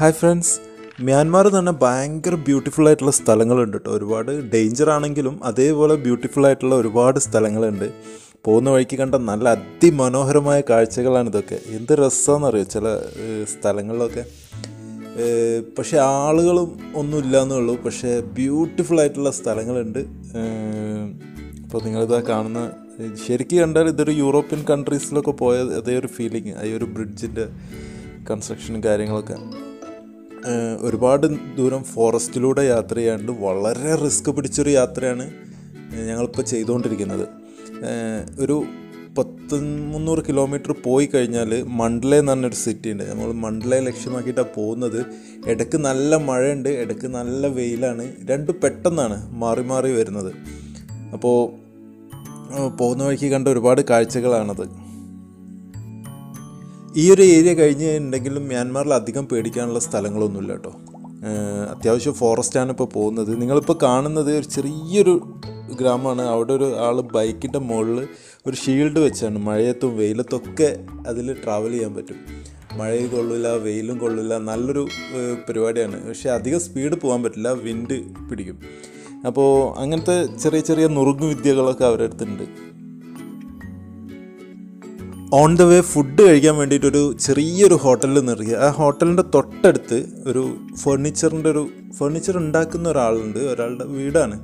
Hi friends Myanmar തന്നെ ഭയങ്കര beautiful ആയിട്ടുള്ള സ്ഥലങ്ങളുണ്ട് കേട്ടോ ഒരുപാട് ഡേഞ്ചർ ആണെങ്കിലും അതേപോലെ ബ്യൂട്ടിഫുൾ ആയിട്ടുള്ള ഒരുപാട് സ്ഥലങ്ങളുണ്ട്. പോകുന്ന വഴിക്ക് കണ്ട നല്ല അതിമനോഹരമായ കാഴ്ചകളാണ് ഇതൊക്കെ. എന്ത് രസമാണെന്നറിയോ ചില സ്ഥലങ്ങളിലൊക്കെ? പക്ഷേ ആളുകളും ഒന്നുമില്ല പക്ഷേ ബ്യൂട്ടിഫുൾ ആയിട്ടുള്ള സ്ഥലങ്ങളുണ്ട്. ഇപ്പോൾ നിങ്ങളിതാ കാണുന്ന ശരിക്കും കണ്ടാൽ ഇതൊരു യൂറോപ്യൻ കൺട്രീസിലൊക്കെ പോയ അതേ ഒരു ഫീലിംഗ് അതേ ഒരു ബ്രിഡ്ജിന്റെ കൺസ്ട്രക്ഷനും കാര്യങ്ങളൊക്കെ. ഒരുപാട് ദൂരം ഫോറസ്റ്റിലൂടെ യാത്ര ചെയ്യാണ്ട് വളരെ റിസ്ക് പിടിച്ചൊരു യാത്രയാണ് ഞങ്ങളിപ്പോൾ ചെയ്തുകൊണ്ടിരിക്കുന്നത് ഒരു പത്ത് മുന്നൂറ് കിലോമീറ്റർ പോയി കഴിഞ്ഞാൽ മണ്ഡല എന്ന് പറഞ്ഞൊരു സിറ്റി ഉണ്ട് നമ്മൾ മണ്ഡലയെ ലക്ഷ്യമാക്കിയിട്ടാണ് പോകുന്നത്. ഇടയ്ക്ക് നല്ല മഴയുണ്ട് ഇടയ്ക്ക് നല്ല വെയിലാണ്. രണ്ടും പെട്ടെന്നാണ് മാറി മാറി വരുന്നത്. അപ്പോൾ പോകുന്ന വഴിക്ക് കണ്ട ഒരുപാട് കാഴ്ചകളാണത്. ഈ ഒരു ഏരിയ കഴിഞ്ഞിട്ടുണ്ടെങ്കിലും മ്യാൻമാറിൽ അധികം പേടിക്കാനുള്ള സ്ഥലങ്ങളൊന്നുമില്ല കേട്ടോ. അത്യാവശ്യം ഫോറസ്റ്റാണ് ഇപ്പോൾ പോകുന്നത്. നിങ്ങളിപ്പോൾ കാണുന്നത് ഒരു ചെറിയൊരു ഗ്രാമമാണ്. അവിടെ ഒരു ആൾ ബൈക്കിന്റെ മുകളിൽ ഒരു ഷീൽഡ് വെച്ചാണ്. മഴയത്തും വെയിലത്തൊക്കെ അതിൽ ട്രാവൽ ചെയ്യാൻ പറ്റും. മഴയും കൊള്ളില്ല വെയിലും കൊള്ളില്ല നല്ലൊരു പരിപാടിയാണ്. പക്ഷേ അധികം സ്പീഡ് പോകാൻ പറ്റില്ല വിൻഡ് പിടിക്കും. അപ്പോൾ അങ്ങനത്തെ ചെറിയ ചെറിയ നുറുങ്ങു വിദ്യകളൊക്കെ അവരുടെ അടുത്തുണ്ട്. ഓൺ ദ വേ ഫുഡ് കഴിക്കാൻ വേണ്ടിയിട്ടൊരു ചെറിയൊരു ഹോട്ടലിൽ നിർത്തി ആ ഹോട്ടലിന്റെ തൊട്ടടുത്ത് ഒരു ഫർണിച്ചറിന്റെ ഒരു ഫർണിച്ചർ ഉണ്ടാക്കുന്ന ഒരാളുണ്ട്. ഒരാളുടെ വീടാണ്.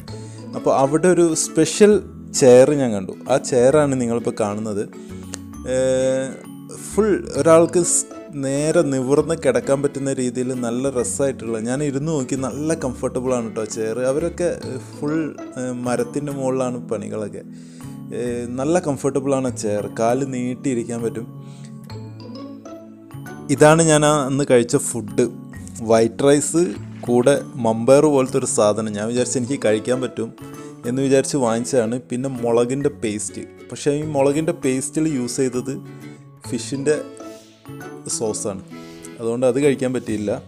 അപ്പോൾ അവിടെ ഒരു സ്പെഷ്യൽ ചെയർ ഞാൻ കണ്ടു. ആ ചെയറാണ് നിങ്ങളിപ്പോൾ കാണുന്നത്. ഫുൾ ഒരാൾക്ക് നേരെ നിവർന്ന് കിടക്കാൻ പറ്റുന്ന രീതിയിൽ നല്ല രസമായിട്ടുള്ള ഞാൻ ഇരുന്ന് നോക്കി നല്ല കംഫർട്ടബിളാണ് കേട്ടോ ചെയർ അവരൊക്കെ ഫുൾ മരത്തിന്റെ മുകളിലാണ് പണികളൊക്കെ. നല്ല കംഫർട്ടബിളാണ് ചെയർ കാൽ നീട്ടിയിരിക്കാൻ പറ്റും. ഇതാണ് ഞാൻ അന്ന് കഴിച്ച ഫുഡ് വൈറ്റ് റൈസ് കൂടെ മമ്പയർ പോലത്തെ ഒരു സാധനം. ഞാൻ വിചാരിച്ചു എനിക്ക് കഴിക്കാൻ പറ്റും എന്ന് വിചാരിച്ച് വാങ്ങിച്ചതാണ്. പിന്നെ മുളകിന്റെ പേസ്റ്റ് പക്ഷേ ഈ മുളകിന്റെ പേസ്റ്റിൽ യൂസ് ചെയ്തത് ഫിഷിന്റെ സോസാണ് അതുകൊണ്ട് അത് കഴിക്കാൻ പറ്റിയില്ല.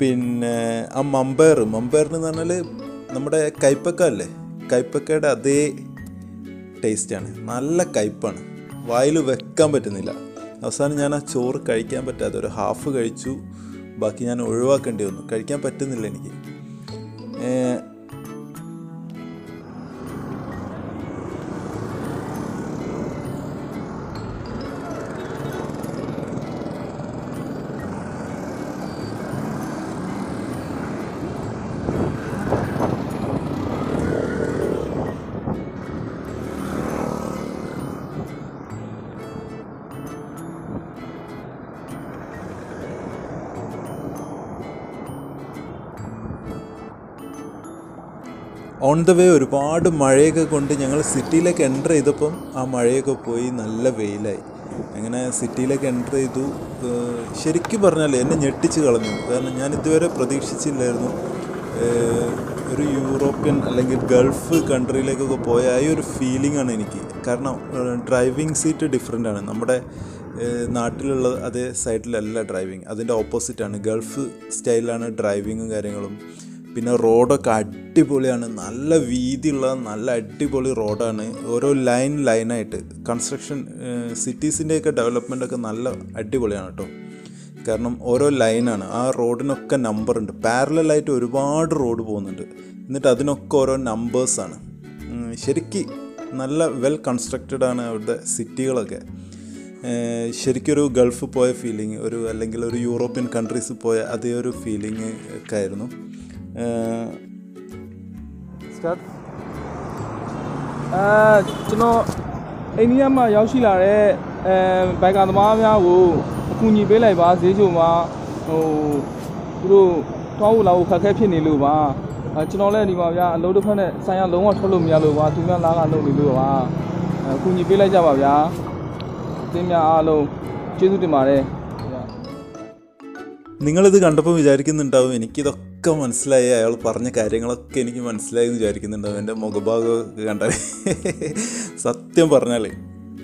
പിന്നെ ആ മമ്പയർ മമ്പയറിന് എന്ന് പറഞ്ഞാൽ നമ്മുടെ കൈപ്പക്ക അല്ലേ? കൈപ്പക്കയുടെ അതേ ടേസ്റ്റാണ്. നല്ല കയ്പ്പാണ് വായിൽ വെക്കാൻ പറ്റുന്നില്ല. അവസാനം ഞാൻ ആ ചോറ് കഴിക്കാൻ പറ്റാതെ ഒരു ഹാഫ് കഴിച്ചു. ബാക്കി ഞാൻ ഒഴിവാക്കേണ്ടി വന്നു. കഴിക്കാൻ പറ്റുന്നില്ല എനിക്ക്. ഓൺ ദ വേ ഒരുപാട് മഴയൊക്കെ കൊണ്ട് ഞങ്ങൾ സിറ്റിയിലേക്ക് എന്റർ ചെയ്തപ്പം ആ മഴയൊക്കെ പോയി നല്ല വെയിലായി. അങ്ങനെ സിറ്റിയിലേക്ക് എന്റർ ചെയ്തു. ശരിക്കും പറഞ്ഞാൽ എന്നെ ഞെട്ടിച്ച് കളഞ്ഞു. കാരണം ഞാൻ ഇതുവരെ പ്രതീക്ഷിച്ചില്ലായിരുന്നു. ഒരു യൂറോപ്യൻ അല്ലെങ്കിൽ ഗൾഫ് കൺട്രിയിലേക്കൊക്കെ പോയ ആ ഒരു ഫീലിംഗ് ആണ് എനിക്ക്. കാരണം ഡ്രൈവിംഗ് സീറ്റ് ഡിഫറെന്റ് ആണ്. നമ്മുടെ നാട്ടിലുള്ള അതേ സൈഡിലല്ല ഡ്രൈവിംഗ് അതിന്റെ ഓപ്പോസിറ്റാണ് ഗൾഫ് സ്റ്റൈലാണ് ഡ്രൈവിങ്ങും കാര്യങ്ങളും. പിന്നെ റോഡൊക്കെ അടിപൊളിയാണ്. നല്ല വീതിയുള്ള നല്ല അടിപൊളി റോഡാണ്. ഓരോ ലൈൻ ലൈനായിട്ട്. കൺസ്ട്രക്ഷൻ സിറ്റീസിന്റെയൊക്കെ ഡെവലപ്മെന്റ് നല്ല അടിപൊളിയാണ് കേട്ടോ കാരണം ഓരോ ലൈനാണ്. ആ റോഡിനൊക്കെ നമ്പറുണ്ട്. പാരലായിട്ട് ഒരുപാട് റോഡ് പോകുന്നുണ്ട്. എന്നിട്ട് അതിനൊക്കെ ഓരോ നമ്പേഴ്സാണ് ശരിക്കും നല്ല വെൽ കൺസ്ട്രക്റ്റഡ് ആണ് അവിടുത്തെ സിറ്റികളൊക്കെ ശരിക്കൊരു ഗൾഫ് പോയ ഫീലിംഗ് ഒരു അല്ലെങ്കിൽ ഒരു യൂറോപ്യൻ കൺട്രീസ് പോയ അതേ ഒരു ഫീലിംഗ് ഒക്കെ ആയിരുന്നു. സ്റ്റാർട്ട് အဲကျွန်တော်အိန္ဒိယမှာရောက်ရှိလာတဲ့အဲဘိုင်ကာသမားများကိုအကူအညီပေးလိုက်ပါဈေးချိုမှာဟိုသူတို့တောင်းဖို့လာဖို့ခက်ခဲဖြစ်နေလို့ပါအဲကျွန်တော်လည်းဒီမှာဗျာအလုပ်တစ်ဖက်နဲ့ဆိုင်ရလုံးဝထွက်လို့မရလို့ပါသူများလာကလုပ်နေလို့ပါအဲအကူအညီပေးလိုက်ကြပါဗျာအသင်းများအားလုံးကျေးဇူးတင်ပါတယ်ဗျာ നിങ്ങളിത് കണ്ടപ്പോൾ വിചാരിക്കുന്നുണ്ടാവും എനിക്കിതൊക്കെ മനസ്സിലായി. അയാൾ പറഞ്ഞ കാര്യങ്ങളൊക്കെ എനിക്ക് മനസ്സിലായി എന്ന് വിചാരിക്കുന്നുണ്ട്. എന്റെ മുഖഭാഗമൊക്കെ കണ്ടാൽ സത്യം പറഞ്ഞാൽ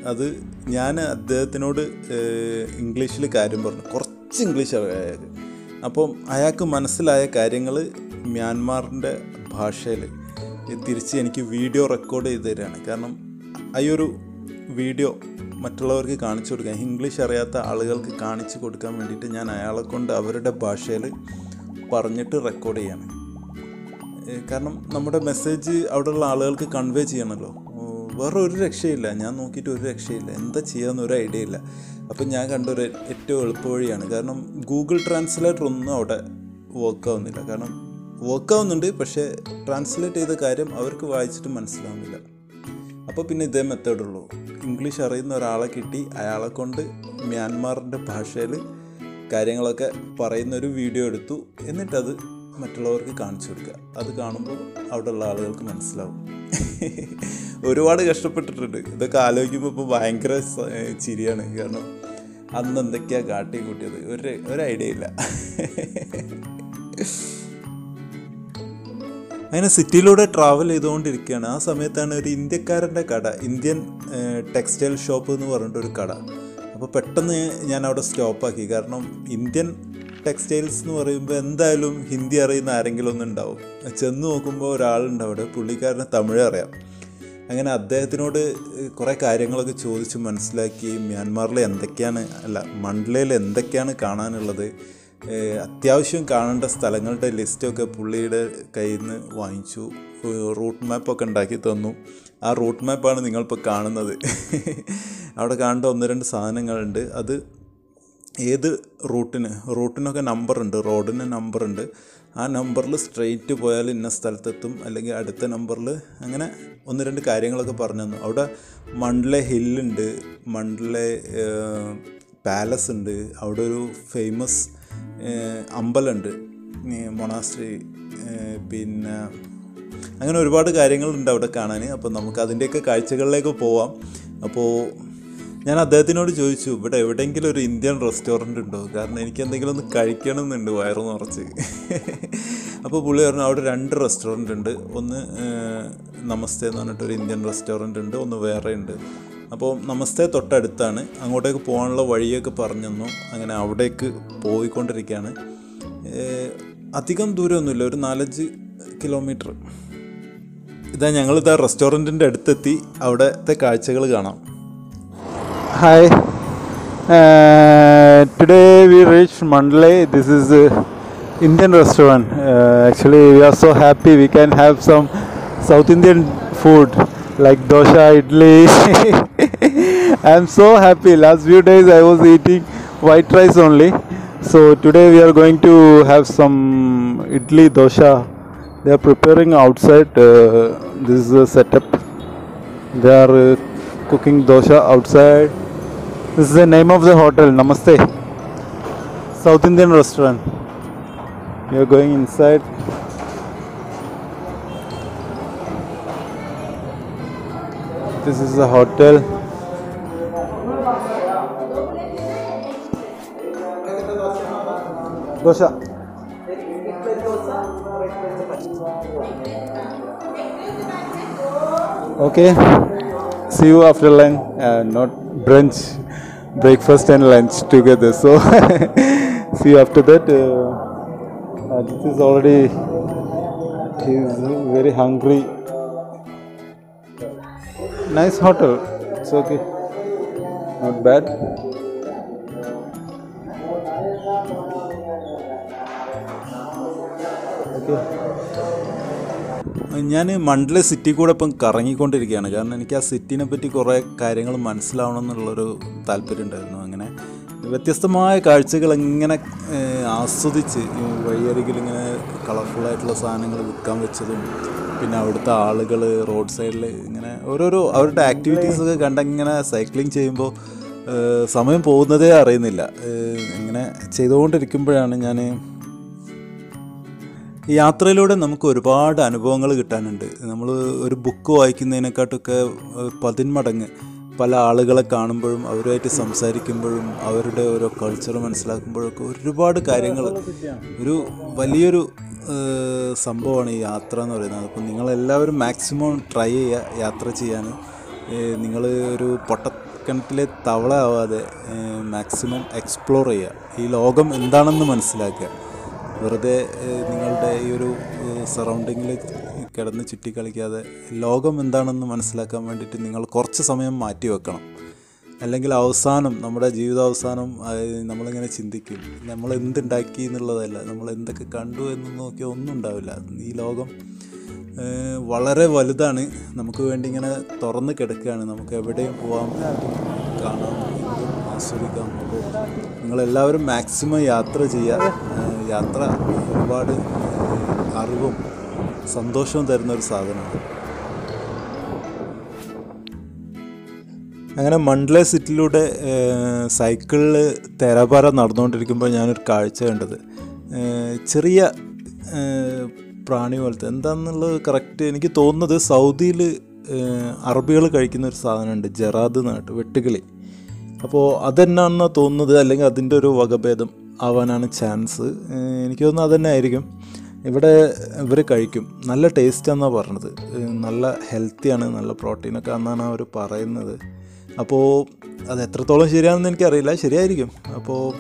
അത് ഞാൻ അദ്ദേഹത്തിനോട് ഇംഗ്ലീഷിൽ കാര്യം പറഞ്ഞു. കുറച്ച് ഇംഗ്ലീഷ് അയാൾക്ക്. അപ്പം അയാൾക്ക് മനസ്സിലായ കാര്യങ്ങൾ മ്യാൻമാറിന്റെ ഭാഷയിൽ തിരിച്ച് എനിക്ക് വീഡിയോ റെക്കോർഡ് ചെയ്ത് തരികയാണ്. കാരണം ആ ഒരു വീഡിയോ മറ്റുള്ളവർക്ക് കാണിച്ചു കൊടുക്കാൻ ഇംഗ്ലീഷ് അറിയാത്ത ആളുകൾക്ക് കാണിച്ചു കൊടുക്കാൻ വേണ്ടിയിട്ട് ഞാൻ അയാളെ കൊണ്ട് അവരുടെ ഭാഷയിൽ പറഞ്ഞിട്ട് റെക്കോർഡ് ചെയ്യാണ്. കാരണം നമ്മുടെ മെസ്സേജ് അവിടെയുള്ള ആളുകൾക്ക് കൺവേ ചെയ്യണമല്ലോ വേറെ ഒരു രക്ഷയില്ല. ഞാൻ നോക്കിയിട്ട് ഒരു രക്ഷയില്ല. എന്താ ചെയ്യാന്ന് ഒരു ഐഡിയ ഇല്ല. അപ്പം ഞാൻ കണ്ടൊരു ഏറ്റവും എളുപ്പവഴിയാണ് കാരണം ഗൂഗിൾ ട്രാൻസ്ലേറ്റർ ഒന്നും അവിടെ വർക്ക് ആവുന്നില്ല. കാരണം വർക്ക് ആവുന്നുണ്ട് പക്ഷേ ട്രാൻസ്ലേറ്റ് ചെയ്ത കാര്യം അവർക്ക് വായിച്ചിട്ട് മനസ്സിലാവുന്നില്ല. അപ്പോൾ പിന്നെ ഇതേ മെത്തേഡുള്ളൂ ഇംഗ്ലീഷ് അറിയുന്ന ഒരാളെ കിട്ടി. അയാളെ കൊണ്ട് മ്യാൻമാറിന്റെ ഭാഷയിൽ കാര്യങ്ങളൊക്കെ പറയുന്ന ഒരു വീഡിയോ എടുത്തു. എന്നിട്ടത് മറ്റുള്ളവർക്ക് കാണിച്ചു കൊടുക്കുക. അത് കാണുമ്പോൾ അവിടെയുള്ള ആളുകൾക്ക് മനസ്സിലാവും. ഒരുപാട് കഷ്ടപ്പെട്ടിട്ടുണ്ട്. ഇതൊക്കെ ആലോചിക്കുമ്പോൾ ഇപ്പോൾ ഭയങ്കര ചിരിയാണ്. കാരണം അന്ന് എന്തൊക്കെയാണ് കാട്ടി കൂട്ടിയത്? ഒരു ഒരു ഐഡിയ ഇല്ല. അങ്ങനെ സിറ്റിയിലൂടെ ട്രാവൽ ചെയ്തുകൊണ്ടിരിക്കുകയാണ്. ആ സമയത്താണ് ഒരു ഇന്ത്യക്കാരന്റെ കട. ഇന്ത്യൻ ടെക്സ്റ്റൈൽ ഷോപ്പ് എന്ന് പറഞ്ഞിട്ടൊരു കട. അപ്പോൾ പെട്ടെന്ന് ഞാൻ അവിടെ സ്റ്റോപ്പാക്കി. കാരണം ഇന്ത്യൻ ടെക്സ്റ്റൈൽസ് എന്ന് പറയുമ്പോൾ എന്തായാലും ഹിന്ദി അറിയുന്ന ആരെങ്കിലും ഒന്നും ഉണ്ടാവും. ചെന്ന് നോക്കുമ്പോൾ ഒരാളുണ്ട് അവിടെ പുള്ളിക്കാരന് തമിഴ് അറിയാം. അങ്ങനെ അദ്ദേഹത്തിനോട് കുറേ കാര്യങ്ങളൊക്കെ ചോദിച്ച് മനസ്സിലാക്കി മ്യാൻമാറിൽ എന്തൊക്കെയാണ് അല്ല മണ്ഡലയിൽ എന്തൊക്കെയാണ് കാണാനുള്ളത് അത്യാവശ്യം കാണേണ്ട സ്ഥലങ്ങളുടെ ലിസ്റ്റൊക്കെ പുള്ളിയുടെ കയ്യിൽ നിന്ന് വാങ്ങിച്ചു റൂട്ട് മാപ്പൊക്കെ ഉണ്ടാക്കി തന്നു. ആ റൂട്ട് മാപ്പാണ് നിങ്ങളിപ്പോൾ കാണുന്നത്. അവിടെ കാണേണ്ട ഒന്ന് രണ്ട് സാധനങ്ങളുണ്ട്. അത് ഏത് റൂട്ടിന്? റൂട്ടിനൊക്കെ നമ്പറുണ്ട്. റോഡിന് നമ്പറുണ്ട്. ആ നമ്പറിൽ സ്ട്രെയിറ്റ് പോയാൽ ഇന്ന സ്ഥലത്തെത്തും. അല്ലെങ്കിൽ അടുത്ത നമ്പറിൽ അങ്ങനെ ഒന്ന് രണ്ട് കാര്യങ്ങളൊക്കെ പറഞ്ഞു തന്നു. അവിടെ മണ്ഡലെ ഹില്ലുണ്ട്. മണ്ഡലെ പാലസ് ഉണ്ട് അവിടെ ഒരു ഫേമസ് അമ്പലമുണ്ട്. മൊണാസ്ട്രി പിന്നെ അങ്ങനെ ഒരുപാട് കാര്യങ്ങളുണ്ട് അവിടെ കാണാൻ. അപ്പോൾ നമുക്ക് അതിന്റെയൊക്കെ കാഴ്ചകളിലേക്ക് പോവാം. അപ്പോൾ ഞാൻ അദ്ദേഹത്തിനോട് ചോദിച്ചു ഇവിടെ എവിടെയെങ്കിലും ഒരു ഇന്ത്യൻ റെസ്റ്റോറന്റ് ഉണ്ടോ? കാരണം എനിക്ക് എന്തെങ്കിലും ഒന്ന് കഴിക്കണം എന്നുണ്ട് വയറ് നിറച്ച്. അപ്പോൾ പുള്ളി പറഞ്ഞു അവിടെ രണ്ട് റെസ്റ്റോറന്റ് ഉണ്ട്. ഒന്ന് നമസ്തേ എന്ന് പറഞ്ഞിട്ടൊരു ഇന്ത്യൻ റെസ്റ്റോറന്റ് ഉണ്ട് ഒന്ന് വേറെ ഉണ്ട്. അപ്പോൾ നമസ്തേ തൊട്ടടുത്താണ്. അങ്ങോട്ടേക്ക് പോകാനുള്ള വഴിയൊക്കെ പറഞ്ഞു തന്നു അങ്ങനെ അവിടേക്ക് പോയിക്കൊണ്ടിരിക്കുകയാണ്. അധികം ദൂരമൊന്നുമില്ല ഒരു നാലഞ്ച് കിലോമീറ്റർ. ഇതാ ഞങ്ങൾ ഇതാ റെസ്റ്റോറന്റിന്റെ അടുത്തെത്തി അവിടുത്തെ കാഴ്ചകൾ കാണാം. Hi today we reach Mandalay this is Indian restaurant actually we are so happy we can have some South Indian food like dosa idli I am so happy last few days I was eating white rice only so today we are going to have some idli dosa They are preparing outside. Uh, this is the setup. They are uh, cooking dosha outside. This is the name of the hotel. Namaste. South Indian restaurant. We are going inside. This is the hotel. Dosha. Okay. See you after lunch. Uh, not brunch, breakfast and lunch together. So see you after that. Uh, uh, this is already. He's very hungry. Nice hotel. It's okay. Not bad. Okay. ഞാൻ മണ്ഡല city കൂടെ ഇപ്പം കറങ്ങിക്കൊണ്ടിരിക്കുകയാണ്. കാരണം എനിക്ക് ആ സിറ്റിനെ പറ്റി കുറേ കാര്യങ്ങൾ മനസ്സിലാവണം എന്നുള്ളൊരു താല്പര്യം ഉണ്ടായിരുന്നു അങ്ങനെ. വ്യത്യസ്തമായ കാഴ്ചകൾ ഇങ്ങനെ ആസ്വദിച്ച് വഴിയരികിൽ ഇങ്ങനെ കളർഫുള്ളായിട്ടുള്ള സാധനങ്ങൾ വിൽക്കാൻ വെച്ചതും പിന്നെ അവിടുത്തെ ആളുകൾ റോഡ് സൈഡിൽ ഇങ്ങനെ ഓരോരോ അവരുടെ ആക്ടിവിറ്റീസൊക്കെ കണ്ടിങ്ങനെ സൈക്ലിംഗ് ചെയ്യുമ്പോൾ സമയം പോകുന്നതേ അറിയുന്നില്ല. ഇങ്ങനെ ചെയ്തുകൊണ്ടിരിക്കുമ്പോഴാണ് ഞാൻ യാത്രയിലൂടെ നമുക്ക് ഒരുപാട് അനുഭവങ്ങൾ കിട്ടാനുണ്ട്. നമ്മൾ ഒരു ബുക്ക് വായിക്കുന്നതിനെക്കാട്ടൊക്കെ പതിന്മടങ്ങ് പല ആളുകളെ കാണുമ്പോഴും അവരുമായിട്ട് സംസാരിക്കുമ്പോഴും അവരുടെ ഓരോ കൾച്ചർ മനസ്സിലാക്കുമ്പോഴൊക്കെ ഒരുപാട് കാര്യങ്ങൾ. ഒരു വലിയൊരു സംഭവമാണ് ഈ യാത്ര എന്ന് പറയുന്നത്. അപ്പം നിങ്ങളെല്ലാവരും മാക്സിമം ട്രൈ ചെയ്യുക യാത്ര ചെയ്യാൻ. നിങ്ങൾ ഒരു പൊട്ടക്കിണറ്റിലെ തവള ആവാതെ മാക്സിമം എക്സ്പ്ലോർ ചെയ്യുക. ഈ ലോകം എന്താണെന്ന് മനസ്സിലാക്കുക. വെറുതെ നിങ്ങളുടെ ഈ ഒരു സറൗണ്ടിങ്ങിൽ കിടന്ന് ചുറ്റിക്കളിക്കാതെ ലോകം എന്താണെന്ന് മനസ്സിലാക്കാൻ വേണ്ടിയിട്ട് നിങ്ങൾ കുറച്ച് സമയം മാറ്റി വെക്കണം. അല്ലെങ്കിൽ അവസാനം നമ്മുടെ ജീവിതാവസാനം അവസാനം നമ്മളിങ്ങനെ ചിന്തിക്കും നമ്മൾ എന്തുണ്ടാക്കി എന്നുള്ളതല്ല നമ്മൾ എന്തൊക്കെ കണ്ടു എന്ന് നോക്കിയാൽ ഒന്നും ഉണ്ടാവില്ല. ഈ ലോകം വളരെ വലുതാണ്. നമുക്ക് വേണ്ടി ഇങ്ങനെ തുറന്ന് കിടക്കുകയാണ്. നമുക്ക് എവിടെയും പോകാം കാണാം ആസ്വദിക്കാം. നിങ്ങളെല്ലാവരും മാക്സിമം യാത്ര ചെയ്യുക. യാത്ര ഒരുപാട് അറിവും സന്തോഷവും തരുന്ന ഒരു സാധനമാണ്. അങ്ങനെ മണ്ഡല സിറ്റിയിലൂടെ സൈക്കിളിൽ തെരപാര നടന്നുകൊണ്ടിരിക്കുമ്പോൾ ഞാനൊരു കാഴ്ച കണ്ടത്. ചെറിയ പ്രാണി പോലത്തെ എന്താണെന്നുള്ളത് കറക്റ്റ് എനിക്ക് തോന്നുന്നത് സൗദിയിൽ അറബികൾ കഴിക്കുന്ന ഒരു സാധനമുണ്ട് ജറാദ് നാട്ട് വെട്ടുകിളി അപ്പോൾ അതെന്നാണെന്നാണ് തോന്നുന്നത്? അല്ലെങ്കിൽ അതിന്റെ ഒരു വകഭേദം? ആവാനാണ് ചാൻസ് എനിക്ക് തോന്നുന്നു അതുതന്നെ ആയിരിക്കും. ഇവിടെ ഇവർ കഴിക്കും. നല്ല ടേസ്റ്റ് എന്നാണ് പറഞ്ഞത്. നല്ല ഹെൽത്തിയാണ് നല്ല പ്രോട്ടീനൊക്കെ എന്നാണ് അവർ പറയുന്നത്. അപ്പോൾ അത് എത്രത്തോളം ശരിയാണെന്ന് എനിക്കറിയില്ല. ശരിയായിരിക്കും. അപ്പോൾ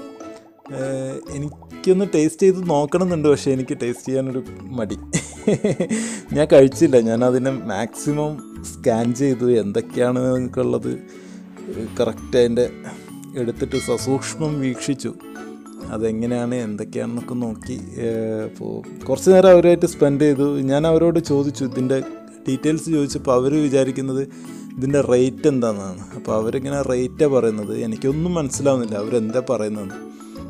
എനിക്കൊന്ന് ടേസ്റ്റ് ചെയ്ത് നോക്കണമെന്നുണ്ട്. പക്ഷേ എനിക്ക് ടേസ്റ്റ് ചെയ്യാനൊരു മടി. ഞാൻ കഴിച്ചില്ല. ഞാൻ അതിനെ മാക്സിമം സ്കാൻ ചെയ്തു. എന്തൊക്കെയാണ് ഉള്ളത് കറക്റ്റ് അതിന്റെ എടുത്തിട്ട് സസൂക്ഷ്മം വീക്ഷിച്ചു. അതെങ്ങനെയാണ് എന്തൊക്കെയാണെന്നൊക്കെ നോക്കി അപ്പോൾ കുറച്ച് നേരം അവരുമായിട്ട് സ്പെൻഡ് ചെയ്തു. ഞാൻ അവരോട് ചോദിച്ചു ഇതിന്റെ ഡീറ്റെയിൽസ് ചോദിച്ചപ്പോൾ അവർ വിചാരിക്കുന്നത് ഇതിന്റെ റേറ്റ് എന്താണെന്നാണ്. അപ്പോൾ അവരിങ്ങനെ റേറ്റാണ് പറയുന്നത് എനിക്കൊന്നും മനസ്സിലാവുന്നില്ല. അവരെന്താ പറയുന്നത്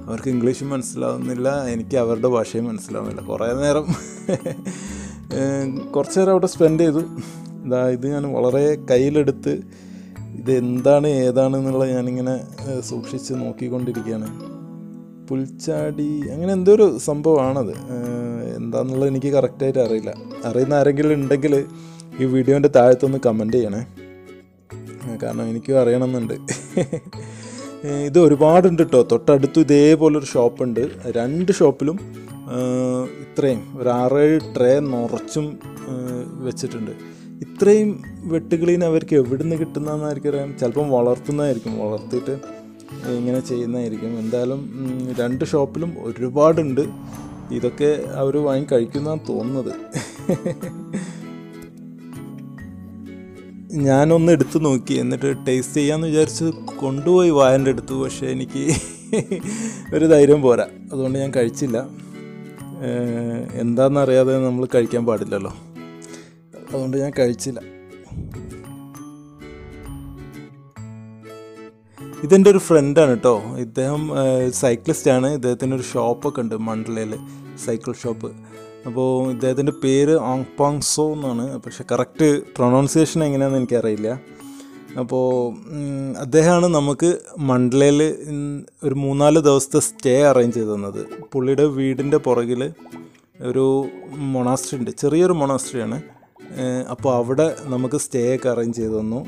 അവർക്ക് ഇംഗ്ലീഷും മനസ്സിലാവുന്നില്ല എനിക്ക് അവരുടെ ഭാഷയും മനസ്സിലാവുന്നില്ല. കുറേ നേരം കുറച്ച് നേരം അവിടെ സ്പെൻഡ് ചെയ്തു. ഇതാ ഇത് ഞാൻ വളരെ കയ്യിലെടുത്ത് ഇത് എന്താണ് ഏതാണ് ഞാനിങ്ങനെ സൂക്ഷിച്ച് നോക്കിക്കൊണ്ടിരിക്കുകയാണ്. പുൽച്ചാടി അങ്ങനെ എന്തോ ഒരു സംഭവമാണത് എന്താണെന്നുള്ളത് എനിക്ക് കറക്റ്റായിട്ട് അറിയില്ല. അറിയുന്ന ആരെങ്കിലും ഉണ്ടെങ്കിൽ ഈ വീഡിയോന്റെ താഴത്തൊന്ന് കമന്റ് ചെയ്യണേ. കാരണം എനിക്കും അറിയണമെന്നുണ്ട്. ഇത് ഒരുപാടുണ്ട് കേട്ടോ തൊട്ടടുത്ത് ഇതേപോലൊരു ഷോപ്പുണ്ട്. രണ്ട് ഷോപ്പിലും ഇത്രയും ഒരു ആറേഴ് ട്രേ നിറച്ചും വെച്ചിട്ടുണ്ട്. ഇത്രയും വെട്ടുകിളീന് അവർക്ക് എവിടെ നിന്ന് കിട്ടുന്നതെന്നായിരിക്കും അറിയാം. ചിലപ്പം വളർത്തുന്നതായിരിക്കും. വളർത്തിയിട്ട് ഇങ്ങനെ ചെയ്യുന്നതായിരിക്കും. എന്തായാലും രണ്ട് ഷോപ്പിലും ഒരുപാടുണ്ട്. ഇതൊക്കെ അവർ വാങ്ങി കഴിക്കുന്നതാണ് തോന്നുന്നത്. ഞാനൊന്ന് എടുത്തു നോക്കി. എന്നിട്ട് ടേസ്റ്റ് ചെയ്യാമെന്ന് വിചാരിച്ച് കൊണ്ടുപോയി വായന്റെ അടുത്ത്. പക്ഷേ എനിക്ക് ഒരു ധൈര്യം പോരാ. അതുകൊണ്ട് ഞാൻ കഴിച്ചില്ല. എന്താണെന്നറിയാതെ നമ്മൾ കഴിക്കാൻ പാടില്ലല്ലോ. അതുകൊണ്ട് ഞാൻ കഴിച്ചില്ല. ഇതെന്റെ ഒരു ഫ്രണ്ടാണ് കേട്ടോ ഇദ്ദേഹം സൈക്ലിസ്റ്റാണ് ഇദ്ദേഹത്തിന്റെ ഒരു ഷോപ്പൊക്കെ ഉണ്ട് മണ്ഡലയിൽ സൈക്കിൾ ഷോപ്പ് അപ്പോൾ ഇദ്ദേഹത്തിന്റെ പേര് ആങ്പാങ്സോ എന്നാണ്. പക്ഷെ കറക്റ്റ് പ്രൊണൗൺസിയേഷൻ എങ്ങനെയാണെന്ന് എനിക്കറിയില്ല. അപ്പോൾ അദ്ദേഹമാണ് നമുക്ക് മണ്ഡലയിൽ ഒരു മൂന്നാൽ ദിവസത്തെ സ്റ്റേ അറേഞ്ച് ചെയ്ത് തന്നത്. പുള്ളിയുടെ വീടിന്റെ പുറകിൽ ഒരു മൊണാസ്ട്രി ഉണ്ട്. ചെറിയൊരു മൊണാസ്ട്രിയാണ് അപ്പോൾ അവിടെ നമുക്ക് സ്റ്റേ ഒക്കെ അറേഞ്ച് ചെയ്ത് തന്നു.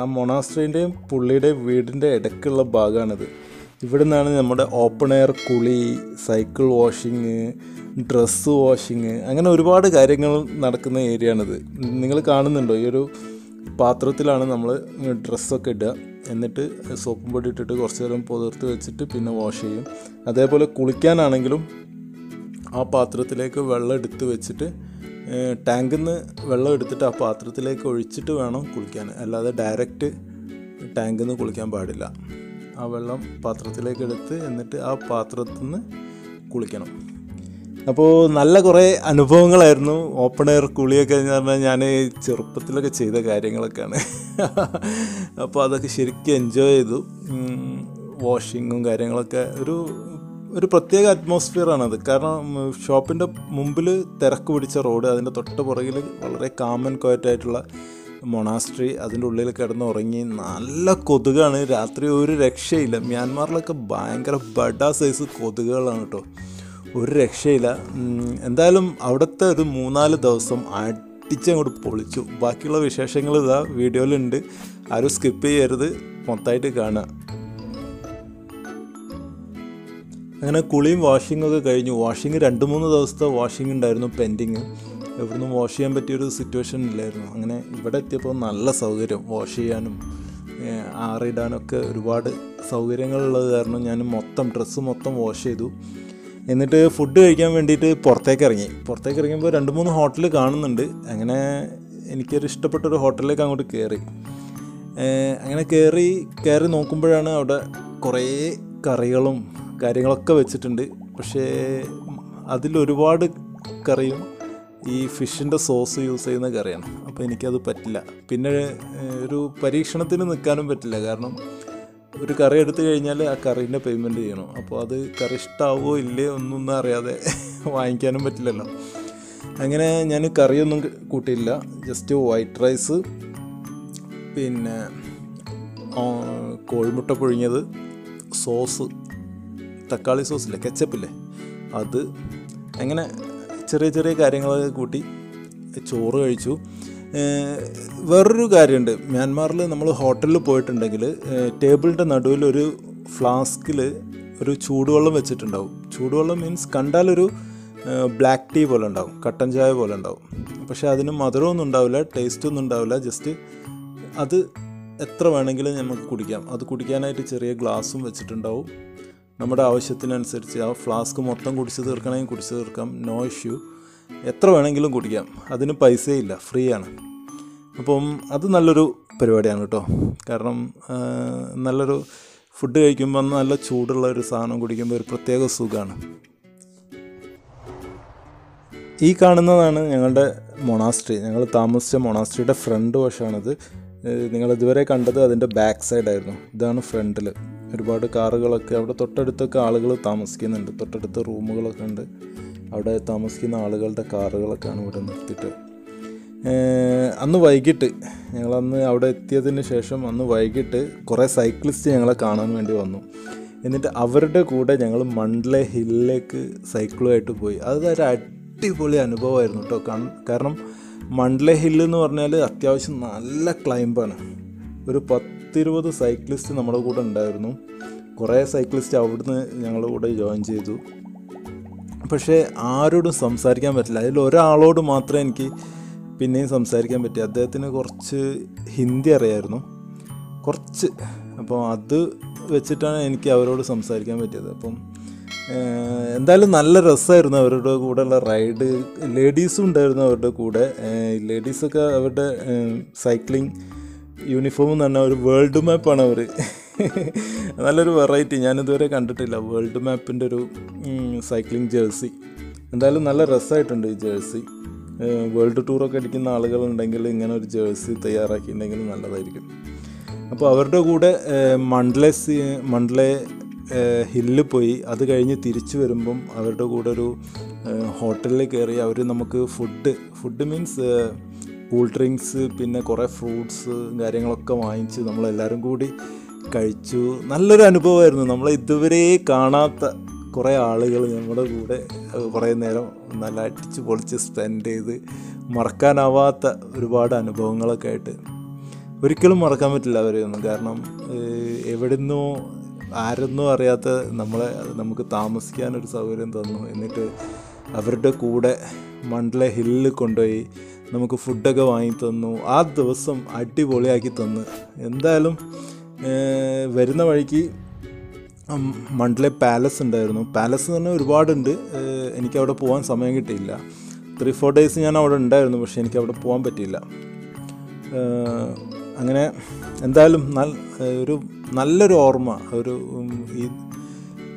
ആ മൊണാസ്ട്രീന്റെയും പുള്ളിയുടെയും വീടിന്റെ ഇടയ്ക്കുള്ള ഭാഗമാണിത്. ഇവിടെ നിന്നാണ് നമ്മുടെ ഓപ്പൺ എയർ കുളി സൈക്കിൾ വാഷിങ് ഡ്രസ്സ് വാഷിങ് അങ്ങനെ ഒരുപാട് കാര്യങ്ങൾ നടക്കുന്ന ഏരിയ ആണിത് നിങ്ങൾ കാണുന്നുണ്ടോ? ഈ ഒരു പാത്രത്തിലാണ് നമ്മൾ ഡ്രസ്സൊക്കെ ഇടുക. എന്നിട്ട് സോപ്പും പൊടി ഇട്ടിട്ട് കുറച്ച് നേരം പുതിർത്ത് വെച്ചിട്ട് പിന്നെ വാഷ് ചെയ്യും. അതേപോലെ കുളിക്കാനാണെങ്കിലും ആ പാത്രത്തിലേക്ക് വെള്ളം എടുത്ത് വെച്ചിട്ട് ടാങ്കിൽ നിന്ന് വെള്ളം എടുത്തിട്ട് ആ പാത്രത്തിലേക്ക് ഒഴിച്ചിട്ട് വേണം കുളിക്കാൻ. അല്ലാതെ ഡയറക്റ്റ് ടാങ്കിൽ നിന്ന് കുളിക്കാൻ പാടില്ല. ആ വെള്ളം പാത്രത്തിലേക്ക് എടുത്ത് എന്നിട്ട് ആ പാത്രത്തിൽ നിന്ന് കുളിക്കണം. അപ്പോൾ നല്ല കുറേ അനുഭവങ്ങളായിരുന്നു. ഓപ്പൺ എയർ കുളിയൊക്കെ എന്ന് പറഞ്ഞാൽ ഞാൻ ചെറുപ്പത്തിലൊക്കെ ചെയ്ത കാര്യങ്ങളൊക്കെയാണ്. അപ്പോൾ അതൊക്കെ ശരിക്കും എൻജോയ് ചെയ്തു. വാഷിങ്ങും കാര്യങ്ങളൊക്കെ ഒരു ഒരു പ്രത്യേക അറ്റ്മോസ്ഫിയറാണത് കാരണം ഷോപ്പിന്റെ മുമ്പിൽ തിരക്ക് പിടിച്ച റോഡ് അതിന്റെ തൊട്ട് പുറകിൽ വളരെ കാമൻ ക്വയറ്റായിട്ടുള്ള മൊണാസ്ട്രി അതിന്റെ ഉള്ളിൽ കിടന്ന് ഉറങ്ങി നല്ല കൊതുകാണ്. രാത്രി ഒരു രക്ഷയില്ല. മ്യാൻമാറിലൊക്കെ ഭയങ്കര ബഡാ സൈസ് കൊതുകുകളാണ് കേട്ടോ ഒരു രക്ഷയില്ല. എന്തായാലും അവിടുത്തെ ഒരു മൂന്നാൽ ദിവസം അടിച്ചങ്ങോട്ട് പൊളിച്ചു. ബാക്കിയുള്ള വിശേഷങ്ങൾ ഇതാ വീഡിയോയിലുണ്ട്. ആരും സ്കിപ്പ് ചെയ്യരുത്. മൊത്തമായിട്ട് കാണുക അങ്ങനെ കുളിയും വാഷിങ്ങും ഒക്കെ കഴിഞ്ഞു. വാഷിങ് രണ്ട് മൂന്ന് ദിവസത്തെ വാഷിംഗ് ഉണ്ടായിരുന്നു പെൻഡിങ് എവിടുന്നും വാഷ് ചെയ്യാൻ പറ്റിയൊരു സിറ്റുവേഷൻ ഇല്ലായിരുന്നു. അങ്ങനെ ഇവിടെ എത്തിയപ്പോൾ നല്ല സൗകര്യം. വാഷ് ചെയ്യാനും ആറിടാനൊക്കെ ഒരുപാട് സൗകര്യങ്ങളുള്ളത് കാരണം ഞാൻ മൊത്തം ഡ്രസ്സ് മൊത്തം വാഷ് ചെയ്തു. എന്നിട്ട് ഫുഡ് കഴിക്കാൻ വേണ്ടിയിട്ട് പുറത്തേക്ക് ഇറങ്ങി. പുറത്തേക്ക് ഇറങ്ങിയപ്പോൾ രണ്ട് മൂന്ന് ഹോട്ടൽ കാണുന്നുണ്ട്. അങ്ങനെ എനിക്കൊരു ഇഷ്ടപ്പെട്ട ഒരു ഹോട്ടലിലേക്ക് അങ്ങോട്ട് കയറി അങ്ങനെ കയറി കയറി നോക്കുമ്പോഴാണ് അവിടെ കുറേ കറികളും കാര്യങ്ങളൊക്കെ വെച്ചിട്ടുണ്ട്. പക്ഷേ അതിലൊരുപാട് കറിയും ഈ ഫിഷിന്റെ സോസ് യൂസ് ചെയ്യുന്ന കറിയാണ്. അപ്പോൾ എനിക്കത് പറ്റില്ല. പിന്നെ ഒരു പരീക്ഷണത്തിന് നിൽക്കാനും പറ്റില്ല. കാരണം ഒരു കറി എടുത്തു കഴിഞ്ഞാൽ ആ കറീന്റെ പേയ്മെന്റ് ചെയ്യണം. അപ്പോൾ അത് കറി ഇഷ്ടാവോ ഇല്ലേ ഒന്നും അറിയാതെ വാങ്ങിക്കാനും പറ്റില്ലല്ലോ. അങ്ങനെ ഞാൻ കറിയൊന്നും കൂട്ടിയില്ല. ജസ്റ്റ് വൈറ്റ് റൈസ് പിന്നെ കോഴിമുട്ട പുഴുങ്ങിയത് സോസ്. തക്കാളി സോസില്ലേ കെച്ചപ്പില്ലേ അത് അങ്ങനെ ചെറിയ ചെറിയ കാര്യങ്ങളൊക്കെ കൂട്ടി ചോറ് കഴിച്ചു. വേറൊരു കാര്യമുണ്ട് മ്യാൻമാറിൽ നമ്മൾ ഹോട്ടലിൽ പോയിട്ടുണ്ടെങ്കിൽ ടേബിളിന്റെ നടുവിൽ ഒരു ഫ്ലാസ്കിൽ ഒരു ചൂടുവെള്ളം വെച്ചിട്ടുണ്ടാവും. ചൂടുവെള്ളം മീൻസ് കണ്ടാലൊരു ബ്ലാക്ക് ടീ പോലെ ഉണ്ടാവും കട്ടൻ ചായ പോലെ ഉണ്ടാവും. പക്ഷേ അതിന് മധുരമൊന്നും ഉണ്ടാവില്ല ടേസ്റ്റ് ഒന്നും ഉണ്ടാവില്ല ജസ്റ്റ് അത് എത്ര വേണമെങ്കിലും നമുക്ക് കുടിക്കാം. അത് കുടിക്കാനായിട്ട് ചെറിയ ഗ്ലാസും വെച്ചിട്ടുണ്ടാവും. നമ്മുടെ ആവശ്യത്തിനനുസരിച്ച് ആ ഫ്ലാസ്ക് മൊത്തം കുടിച്ച് തീർക്കണമെങ്കിൽ കുടിച്ച് തീർക്കാം. നോ ഇഷ്യൂ എത്ര വേണമെങ്കിലും കുടിക്കാം. അതിന് പൈസയില്ല ഫ്രീ ആണ്. അപ്പം അത് നല്ലൊരു പരിപാടിയാണ് കേട്ടോ. കാരണം നല്ലൊരു ഫുഡ് കഴിക്കുമ്പോൾ നല്ല ചൂടുള്ള ഒരു സാധനം കുടിക്കുമ്പോൾ ഒരു പ്രത്യേക സുഖമാണ് ഈ കാണുന്നതാണ് ഞങ്ങളുടെ മൊണാസ്ട്രി ഞങ്ങൾ താമസിച്ച മൊണാസ്ട്രിയുടെ ഫ്രണ്ട് വശമാണിത്. നിങ്ങൾ ഇതുവരെ കണ്ടത് അതിന്റെ ബാക്ക് സൈഡായിരുന്നു ഇതാണ് ഫ്രണ്ടിൽ ഒരുപാട് കാറുകളൊക്കെ അവിടെ തൊട്ടടുത്തൊക്കെ ആളുകൾ താമസിക്കുന്നുണ്ട്. തൊട്ടടുത്ത് റൂമുകളൊക്കെ ഉണ്ട്. അവിടെ താമസിക്കുന്ന ആളുകളുടെ കാറുകളൊക്കെയാണ് ഇവിടെ നിർത്തിയിട്ട്. അന്ന് വൈകിട്ട് ഞങ്ങളന്ന് അവിടെ എത്തിയതിന് ശേഷം അന്ന് വൈകിട്ട് കുറേ സൈക്ലിസ്റ്റ് ഞങ്ങളെ കാണാൻ വേണ്ടി വന്നു. എന്നിട്ട് അവരുടെ കൂടെ ഞങ്ങൾ മണ്ഡലെ ഹില്ലിലേക്ക് സൈക്കിളുമായിട്ട് പോയി. അതൊരു അടിപൊളി അനുഭവമായിരുന്നു കേട്ടോ. കാരണം മണ്ഡലെ ഹില്ല് എന്ന് പറഞ്ഞാൽ അത്യാവശ്യം നല്ല ക്ലൈംബാണ് ഒരു പത്തിരുപത് സൈക്ലിസ്റ്റ് നമ്മുടെ കൂടെ ഉണ്ടായിരുന്നു. കുറേ സൈക്ലിസ്റ്റ് അവിടുന്ന് ഞങ്ങളുടെ കൂടെ ജോയിൻ ചെയ്തു. പക്ഷേ ആരോടും സംസാരിക്കാൻ പറ്റില്ല. അതിൽ ഒരാളോട് മാത്രമേ എനിക്ക് പിന്നെയും സംസാരിക്കാൻ പറ്റി. അദ്ദേഹത്തിന് കുറച്ച് ഹിന്ദി അറിയായിരുന്നു. കുറച്ച്. അപ്പോൾ അത് വെച്ചിട്ടാണ് എനിക്ക് അവരോട് സംസാരിക്കാൻ പറ്റിയത്. അപ്പം എന്തായാലും നല്ല രസമായിരുന്നു അവരുടെ കൂടെയുള്ള റൈഡ് ലേഡീസും ഉണ്ടായിരുന്നു അവരുടെ കൂടെ. ലേഡീസൊക്കെ അവരുടെ സൈക്ലിംഗ് യൂണിഫോം എന്ന് പറഞ്ഞാൽ ഒരു വേൾഡ് മാപ്പാണ് അവർ നല്ലൊരു വെറൈറ്റി ഞാനിതുവരെ കണ്ടിട്ടില്ല. വേൾഡ് മാപ്പിന്റെ ഒരു സൈക്ലിംഗ് ജേഴ്സി എന്തായാലും നല്ല രസമായിട്ടുണ്ട് ഈ ജേഴ്സി വേൾഡ് ടൂറൊക്കെ അടിക്കുന്ന ആളുകളുണ്ടെങ്കിൽ ഇങ്ങനെ ഒരു ജേഴ്സി തയ്യാറാക്കിയിട്ടുണ്ടെങ്കിൽ നല്ലതായിരിക്കും. അപ്പോൾ അവരുടെ കൂടെ മണ്ഡലെ മണ്ഡലെ ഹില്ല് പോയി. അത് കഴിഞ്ഞ് തിരിച്ചു വരുമ്പം അവരുടെ കൂടെ ഒരു ഹോട്ടലിൽ കയറി അവർ നമുക്ക് food food means cool drinks പിന്നെ കുറേ ഫ്രൂട്ട്സ് കാര്യങ്ങളൊക്കെ വാങ്ങിച്ച് നമ്മളെല്ലാവരും കൂടി കഴിച്ചു. നല്ലൊരു അനുഭവമായിരുന്നു. നമ്മൾ ഇതുവരെ കാണാത്ത കുറേ ആളുകൾ നമ്മുടെ കൂടെ കുറേ നേരം നല്ല അടിച്ച് പൊളിച്ച് സ്പെൻഡ് ചെയ്ത് മറക്കാനാവാത്ത ഒരുപാട് അനുഭവങ്ങളൊക്കെ ആയിട്ട് ഒരിക്കലും മറക്കാൻ പറ്റില്ല അവരെയൊന്നും കാരണം എവിടുന്നോ ആരെന്നോ അറിയാത്ത നമ്മളെ നമുക്ക് താമസിക്കാനൊരു സൗകര്യം തന്നു. എന്നിട്ട് അവരുടെ കൂടെ മണ്ഡല ഹില്ലിൽ കൊണ്ടുപോയി നമുക്ക് ഫുഡൊക്കെ വാങ്ങി തന്നു. ആ ദിവസം അടിപൊളിയാക്കി തന്നു. എന്തായാലും വരുന്ന വഴിക്ക് മണ്ഡലെ പാലസ് ഉണ്ടായിരുന്നു. പാലസ് തന്നെ ഒരുപാടുണ്ട്. എനിക്ക് അവിടെ പോകാൻ സമയം കിട്ടിയില്ല. ത്രീ ഫോർ ഡേയ്സ് ഞാൻ അവിടെ ഉണ്ടായിരുന്നു പക്ഷേ എനിക്ക് അവിടെ പോകാൻ പറ്റിയില്ല. അങ്ങനെ എന്തായാലും ഒരു നല്ലൊരു ഓർമ്മ. ഒരു ഈ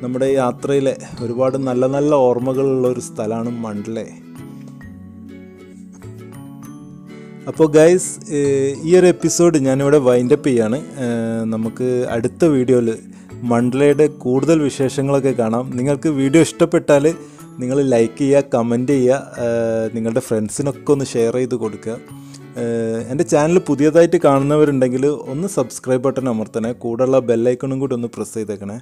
നമ്മുടെ യാത്രയിലെ ഒരുപാട് നല്ല നല്ല ഓർമ്മകളുള്ള ഒരു സ്ഥലമാണ് മണ്ഡലെ. അപ്പോൾ ഗൈസ് ഈ ഒരു എപ്പിസോഡ് ഞാനിവിടെ വൈൻഡപ്പ് ചെയ്യാണ്. നമുക്ക് അടുത്ത വീഡിയോയിൽ മണ്ഡലയുടെ കൂടുതൽ വിശേഷങ്ങളൊക്കെ കാണാം. നിങ്ങൾക്ക് വീഡിയോ ഇഷ്ടപ്പെട്ടാൽ നിങ്ങൾ ലൈക്ക് ചെയ്യുക കമന്റ് ചെയ്യുക നിങ്ങളുടെ ഫ്രണ്ട്സിനൊക്കെ ഒന്ന് ഷെയർ ചെയ്ത് കൊടുക്കുക. എന്റെ ചാനൽ പുതിയതായിട്ട് കാണുന്നവരുണ്ടെങ്കിൽ ഒന്ന് സബ്സ്ക്രൈബ് ബട്ടൺ അമർത്തണേ. കൂടെയുള്ള ബെല്ലൈക്കണും കൂടി ഒന്ന് പ്രസ് ചെയ്തേക്കണേ.